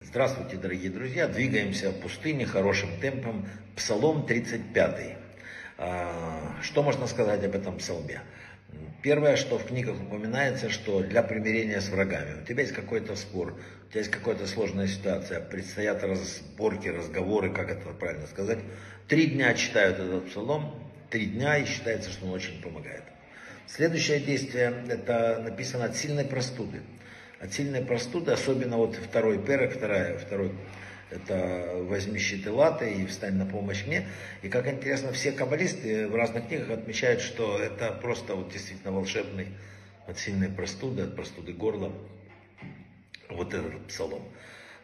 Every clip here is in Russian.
Здравствуйте, дорогие друзья. Двигаемся в пустыне хорошим темпом. Псалом 35. А, что можно сказать об этом псалме? Первое, что в книгах упоминается, что для примирения с врагами. У тебя есть какой-то спор, у тебя есть какая-то сложная ситуация, предстоят разборки, разговоры, как это правильно сказать. Три дня читают этот псалом, три дня, и считается, что он очень помогает. Следующее действие, это написано от сильной простуды. От сильной простуды, особенно вот второй перек, вторая, второй это возьми щиты латы и встань на помощь мне. И как интересно, все каббалисты в разных книгах отмечают, что это просто вот действительно волшебный от сильной простуды, от простуды горла, вот этот псалом.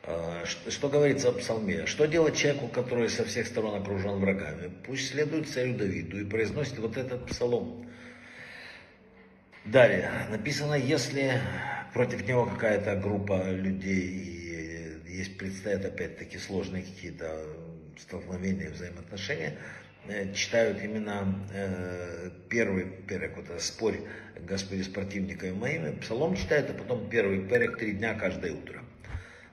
А, что говорится о псалме? Что делать человеку, который со всех сторон окружен врагами? Пусть следует царю Давиду и произносит вот этот псалом. Далее, написано, если против него какая-то группа людей есть предстоят опять-таки сложные какие-то столкновения, взаимоотношения, э, читают именно э, первый перек, вот спорь Господи с противниками моими, псалом читают, а потом первый перек три дня каждое утро.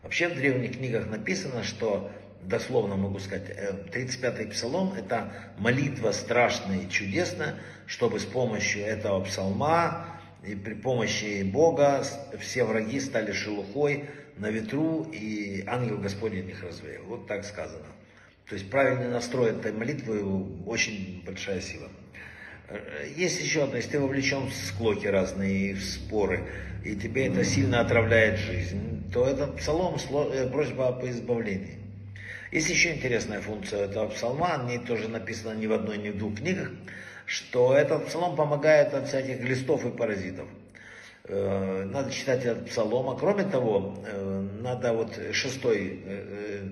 Вообще в древних книгах написано, что дословно могу сказать, 35-й э, псалом – это молитва страшная и чудесная, чтобы с помощью этого псалма и при помощи Бога все враги стали шелухой на ветру, и ангел Господень их развеял. Вот так сказано. То есть правильный настрой этой молитвы очень большая сила. Есть еще одно, если ты вовлечен в склоки разные, в споры, и тебе это сильно отравляет жизнь, то этот псалом э, просьба по избавлению. Есть еще интересная функция этого псалма, о ней тоже написано ни в одной, ни в двух книгах, что этот псалом помогает от всяких глистов и паразитов. Э, надо читать этот псалом, а кроме того, э, надо вот шестой э,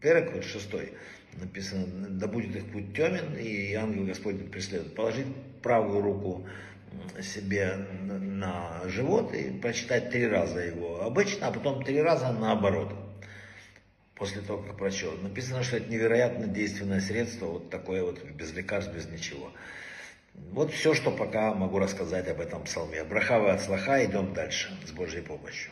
перек, вот шестой, написано, да будет их путь темен, и ангел Господень преследует. Положить правую руку себе на живот и прочитать три раза его обычно, а потом три раза наоборот после того, как прочел. Написано, что это невероятно действенное средство, вот такое вот, без лекарств, без ничего. Вот все, что пока могу рассказать об этом псалме. Брахавы от слаха, идем дальше с Божьей помощью.